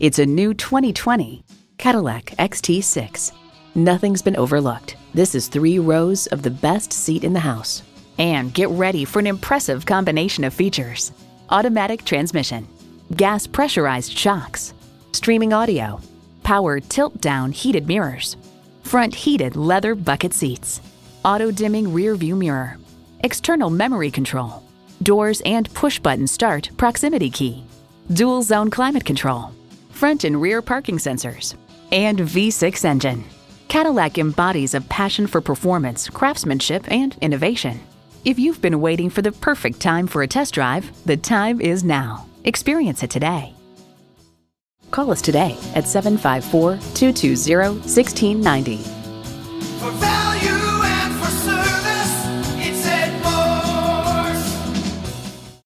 It's a new 2020 Cadillac XT6. Nothing's been overlooked. This is three rows of the best seat in the house. And get ready for an impressive combination of features automatic transmission, gas pressurized shocks, streaming audio, power tilt down heated mirrors, front heated leather bucket seats, auto dimming rear view mirror, external memory control, doors and push button start proximity key, dual zone climate control, front and rear parking sensors, and V6 engine. Cadillac embodies a passion for performance, craftsmanship, and innovation. If you've been waiting for the perfect time for a test drive, the time is now. Experience it today. Call us today at 754 220 1690.